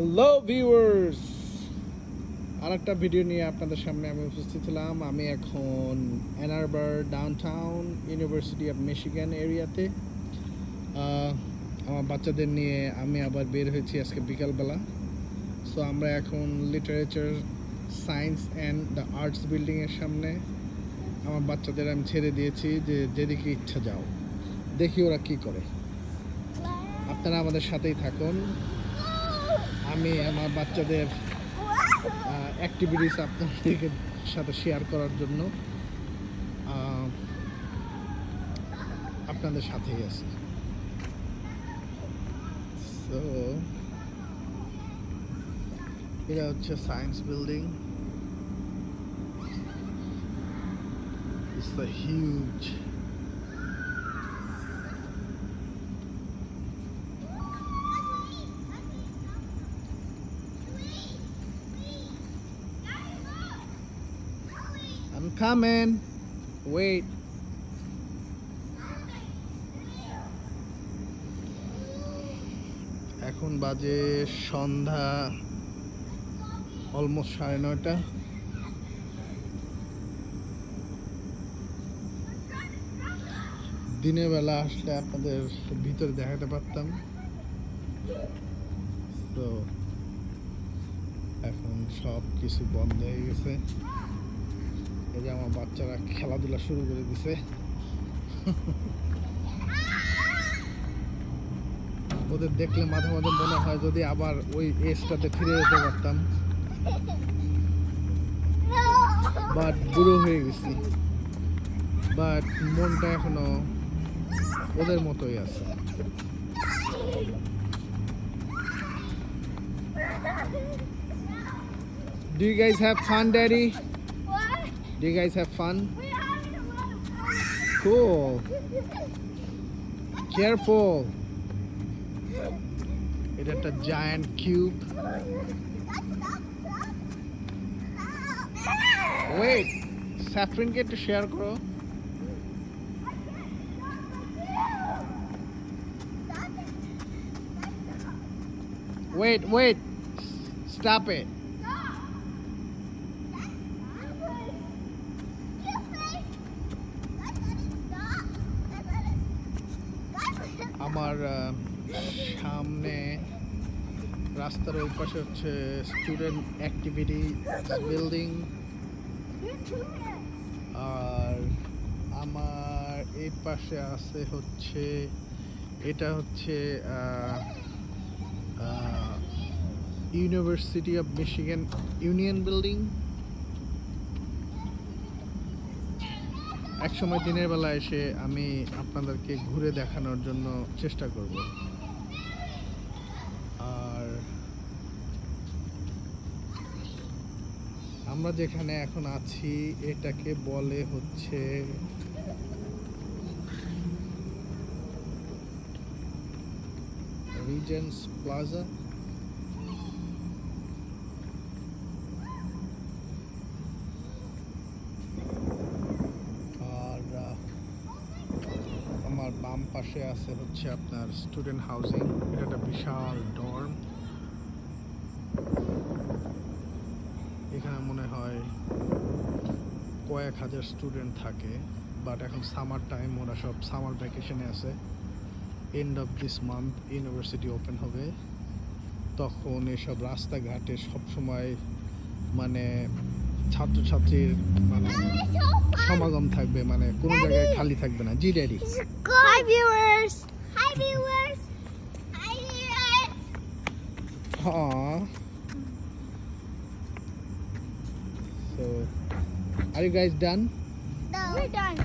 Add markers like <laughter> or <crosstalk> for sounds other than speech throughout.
Hello viewers আরেকটা video নিয়ে আপনাদের সামনে আমি উপস্থিত ছিলাম। আমি এখন Ann Arbor downtown university of Michigan এরিয়াতে আমার বাচ্চাদের নিয়ে আমি আবার বের হয়েছি আজকে বিকালবেলা। সো আমরা এখন literature science and the arts বিল্ডিংয়ের সামনে। আমার বাচ্চাদের আমি ছেড়ে দিয়েছি যে, যেদিকে ইচ্ছা যাও। দেখি ওরা কি করে। আপনারা আমাদের সাথেই থাকুন। আমি আমার বাচ্চাদের অ্যাক্টিভিটিস আপনাদের সাথে শেয়ার করার জন্য আপনাদের সাথেই আছি। সো এটা হচ্ছে science building it's the huge I'm coming. Wait. এখন বাজে সন্ধ্যা অলমোস্ট সাড়ে নয়টা দিনের বেলা আসলে আপনাদের ভিতরে দেখাতে পারতাম তো এখন সব কিছু বন্ধ হয়ে গেছে এই যে আমার বাচ্চারা খেলাধুলা শুরু করে দিছে। ওদের দেখলে মাঝে মাঝে মনে হয় যদি আবার ওই এজটাতে ফিরে যেতে পারতাম। বাট বুড়ো হয়ে গেছি। বাট মনটা এখনও ওদের মতোই আছে। Do you guys have fun, Daddy? Do you guys have fun? Cool. Careful. It's a giant cube. Wait, Saffron get to share grow. Wait, wait. Stop it. সামনে রাস্তার ওই পাশে হচ্ছে স্টুডেন্ট অ্যাক্টিভিটি বিল্ডিং আর আমার এই পাশে আছে হচ্ছে, এটা হচ্ছে university of Michigan union building এক সময় দিনের বেলা এসে আমি আপনাদেরকে ঘুরে দেখানোর জন্য চেষ্টা করব। আমরা যেখানে এখন আছি, এটাকে বলে হচ্ছে রিজেন্স প্লাজা আর আমার বাম পাশে আছে হচ্ছে আপনার স্টুডেন্ট হাউজিং এটা একটা বিশাল ডর্ম এখানে মনে হয় কয়েক হাজার স্টুডেন্ট থাকে বাট এখন সামার টাইম ওরা সব সামার ভ্যাকেশনে আছে। End of this month university open হবে। তখন এসব রাস্তাঘাটে সবসময় মানে ছাত্রছাত্রীর মানে সমাগম থাকবে মানে কোনো জায়গায় খালি থাকবে না। জি daddy Hi So, are you guys done? No. We're done.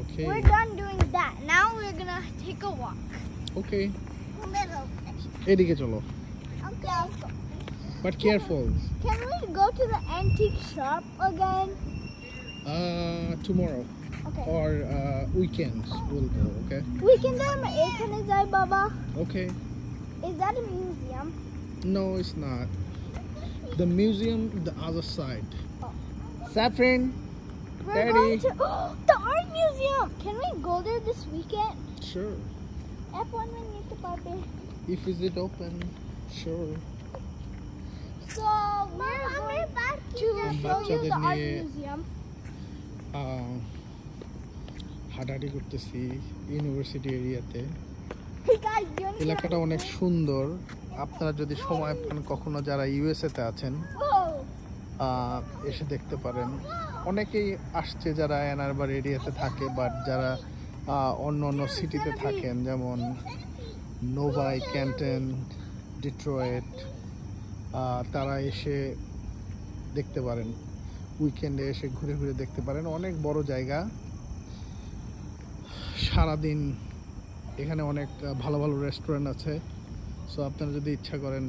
Okay. We're done doing that. Now we're gonna take a walk. Okay. Little. এদিকে চলো Okay. But careful Can we go to the antique shop again? Tomorrow Okay. or uh, weekends we'll go okay We can go to এখানে যাই বাবা. okay Is that a museum? no it's not the museum the other side Oh. Saffron We're Daddy. going to <gasps> the art museum. Can we go there this weekend? sure F1 minute, Papi. if is it open sure So we're going to show you বাচ্চাদের the art নিয়ে- museum. আহ, হাঁটাহাঁটি করতেছি university এরিয়াতে Hey guys, do you want to এলাকাটা অনেক সুন্দর আপনারা যদি সময় পান কখনো যারা ইউএসএ তে আছেন এসে দেখতে পারেন। অনেকেই আসছে যারা অ্যানারবার এরিয়াতে থাকে বাট যারা অন্য অন্য সিটিতে থাকেন, যেমন নোভাই, ক্যান্টন, ডিট্রয়েট তারা এসে দেখতে পারেন। উইকেন্ডে এসে ঘুরে ঘুরে দেখতে পারেন। অনেক বড় জায়গা। সারাদিন এখানে অনেক ভালো ভালো রেস্টুরেন্ট আছে। সো আপনারা যদি ইচ্ছা করেন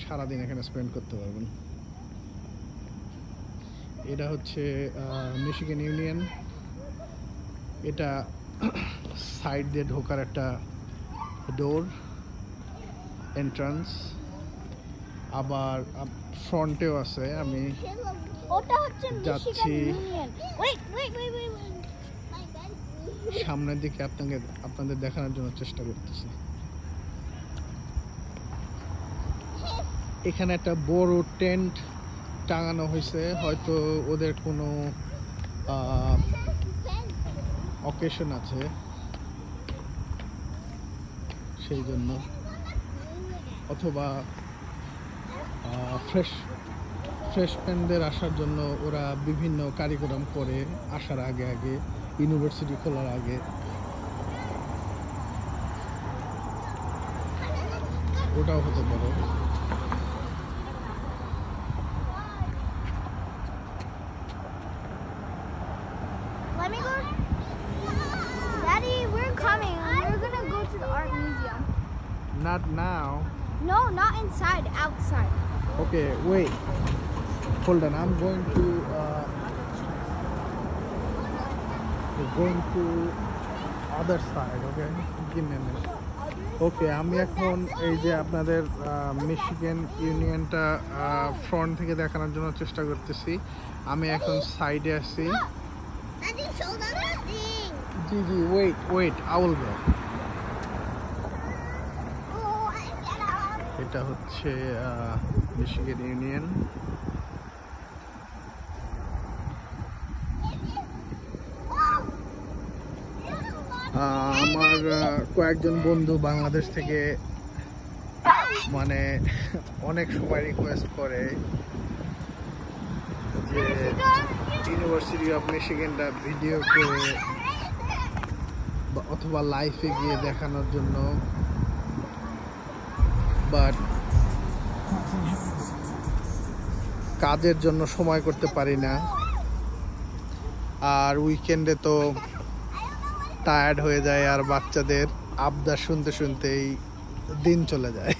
সারাদিন এখানে স্পেন্ড করতে পারবেন। এটা হচ্ছে মিশিগান ইউনিয়ন এটা সাইড দিয়ে ঢোকার একটা ডোর এন্ট্রান্স আবার ফ্রন্টেও আছে আমি যাচ্ছি। সামনের দিকে আপনাকে আপনাদের দেখানোর জন্য চেষ্টা করতেছি। এখানে একটা বড় টেন্ট টাঙানো হয়েছে। হয়তো ওদের কোনো অকেশন আছে। সেই জন্য। অথবা ফ্রেশ ফ্রেশম্যানদের আসার জন্য ওরা বিভিন্ন কারিকুলাম করে আসার আগে আগে ইউনিভার্সিটি খোলার আগে। ওটাও হতে পারে। Let me go. Daddy, we're coming. We're gonna go to the art museum. not now No, not inside, outside. okay wait hold on i'm going to uh, we're going to other side okay give me a minute ওকে আমি এখন এই যে আপনাদের Michigan ইউনিয়নটা front থেকে দেখানোর জন্য চেষ্টা করতেছি আমি এখন সাইডে আছি Daddy, show them the thing. জি জি ওয়েট ওয়েট আউল go Oh, I get out. এটা হচ্ছে মিশিগান ইউনিয়ন আমার আহ, কয়েকজন বন্ধু বাংলাদেশ থেকে মানে অনেক সময় রিকোয়েস্ট করে যে ইউনিভার্সিটি অফ মিশিগানটা ভিডিও করে অথবা লাইফে গিয়ে দেখানোর জন্য। বাট কাজের জন্য সময় করতে পারি না। আর উইকেন্ডে তো টায়ার্ড হয়ে যায় আর বাচ্চাদের আবদার শুনতে শুনতেই দিন চলে যায়।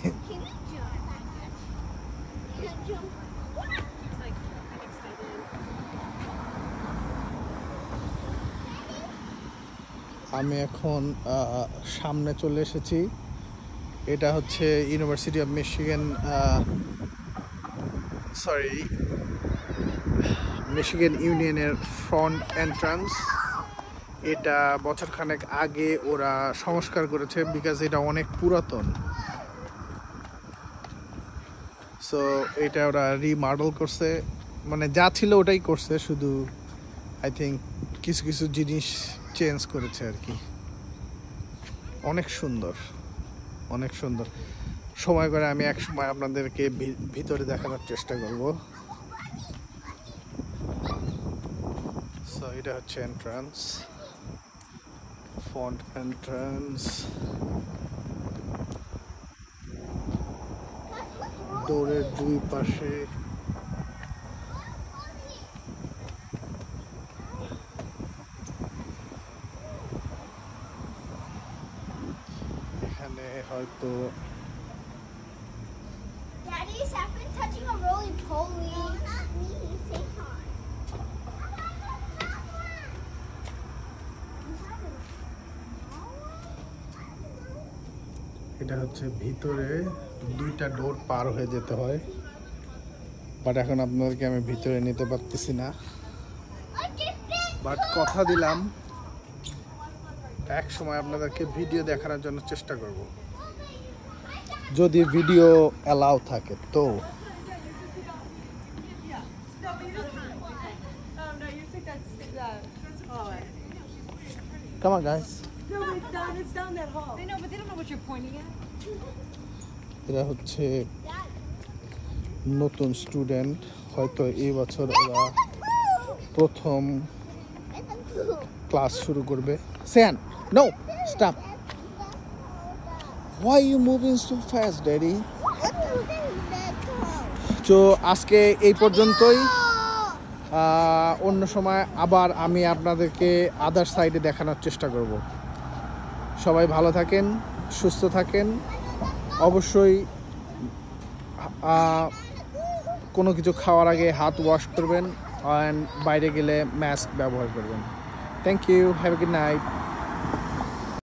আমি এখন সামনে চলে এসেছি। এটা হচ্ছে university of Michigan sorry Michigan ইউনিয়নের ফ্রন্ট এন্ট্রান্স এটা বছরখানেক আগে ওরা সংস্কার করেছে বিকজ এটা অনেক পুরাতন। সো এটা ওরা রিমডেল করছে। মানে যা ছিল ওটাই করছে, শুধু আই থিঙ্ক কিছু কিছু জিনিস চেঞ্জ করেছে আর কি। অনেক সুন্দর অনেক সুন্দর। সময় করে আমি এক সময় আপনাদেরকে ভিতরে দেখানোর চেষ্টা করব। সো এটা হচ্ছে এন্ট্রান্স ফন্ট এন্ট্রান্স ডোরের দুই পাশে এটা হচ্ছে ভিতরে দুইটা ডোর পার হয়ে যেতে হয়। বাট এখন আপনাদেরকে আমি ভিতরে নিতে পারতেছি না। বাট কথা দিলাম, এক সময় আপনাদেরকে ভিডিও দেখানোর জন্য চেষ্টা করব। যদি ভিডিও অ্যালাউ থাকে তো। Come on guys. Down. That hall. I know, but they don't know what you're pointing at. এরা হচ্ছে নতুন স্টুডেন্ট হয়তো এই বছর ওরা প্রথম ক্লাস শুরু করবে স্যান no stop why you moving so fast daddy তো আজকে এই পর্যন্তই অন্য সময় আবার আমি আপনাদেরকে আদার সাইডে দেখানোর চেষ্টা করব সবাই ভালো থাকেন, সুস্থ থাকেন। অবশ্যই কোনো কিছু খাওয়ার আগে হাত ওয়াশ করবেন অ্যান্ড বাইরে গেলে মাস্ক ব্যবহার করবেন। Thank you have a good night